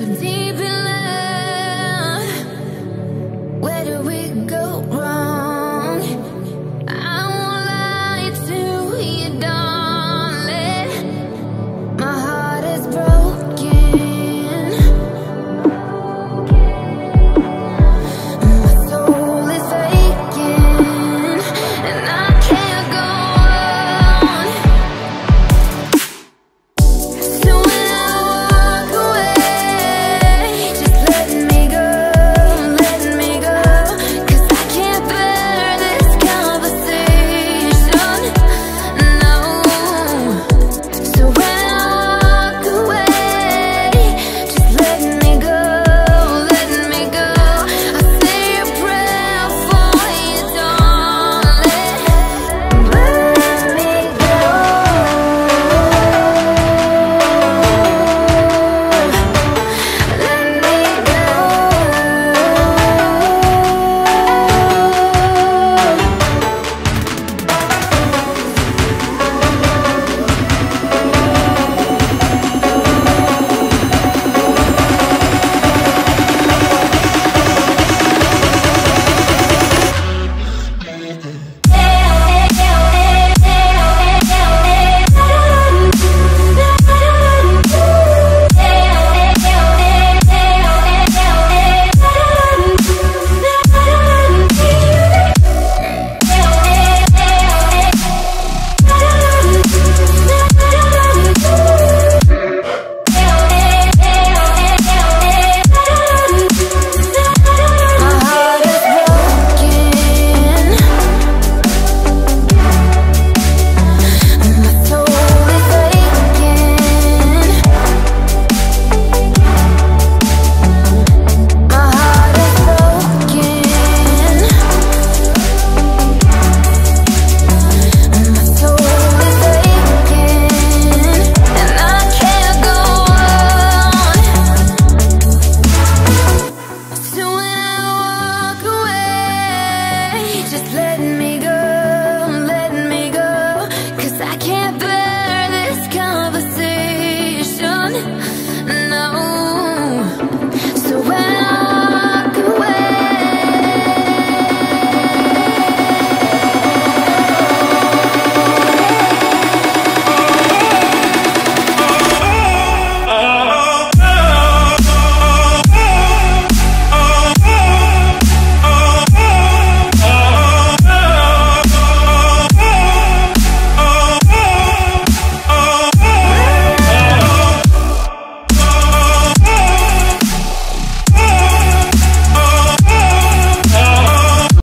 so deep 啊。